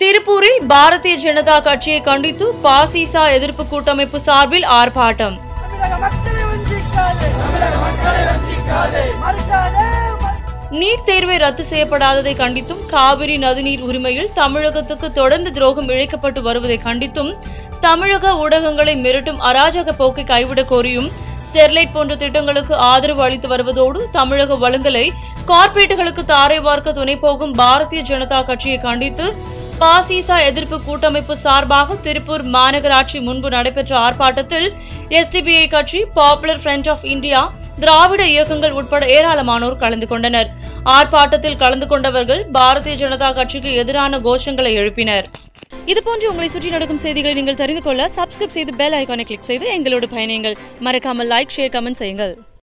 திருப்பூரில் பாரதிய ஜனதா கட்சியை கண்டித்து பாசிசா எதிர்ப்பு கூட்டமைப்பு சார்பில் ஆர்ப்பாட்டம். நீட் தேர்வை ரத்து செய்யப்படாததை கண்டித்தும் காவிரி நதிநீர் உரிமையில் தமிழகத்துக்கு தொடர்ந்து துரோகம் இழைக்கப்பட்டு வருவதை கண்டித்தும் தமிழக ஊடகங்களை மிரட்டும் அராஜக போக்கை கைவிடக் கோரியும் ஸ்டெர்லைட் போன்ற திட்டங்களுக்கு ஆதரவு அளித்து வருவதோடு தமிழக வளங்களை கார்ப்பரேட்டுகளுக்கு தாரை வார்க்க துணை போகும் பாரதிய ஜனதா கட்சியை கண்டித்து பாசிசா எதிர்ப்பு கூட்டமைப்பு சார்பாக திருப்பூர் மாநகராட்சி முன்பு நடைபெற்ற ஆர்ப்பாட்டத்தில் எஸ்டிபிஐ கட்சி பாப்புலர் ஃப்ரண்ட் ஆஃப் இந்தியா திராவிட இயக்கங்கள் உட்பட ஏராளமானோர் கலந்து கொண்டனர். ஆர்ப்பாட்டத்தில் கலந்து கொண்டவர்கள் பாரதிய ஜனதா கட்சிக்கு எதிரான கோஷங்களை எழுப்பினர். இதுபோன்று உங்களை சுற்றி நடக்கும் செய்திகளை நீங்கள் தெரிந்து கொள்ள சப்ஸ்கிரைப் செய்து பெல் ஐக்கானை கிளிக் செய்து எங்களோடு பயணியுங்கள். மறக்காமல் லைக் ஷேர் கமெண்ட் செய்யுங்கள்.